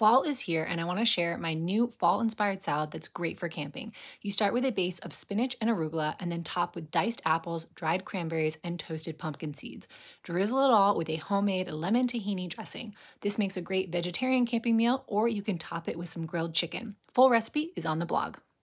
Fall is here, and I want to share my new fall inspired salad that's great for camping. You start with a base of spinach and arugula, and then top with diced apples, dried cranberries, and toasted pumpkin seeds. Drizzle it all with a homemade lemon tahini dressing. This makes a great vegetarian camping meal, or you can top it with some grilled chicken. Full recipe is on the blog.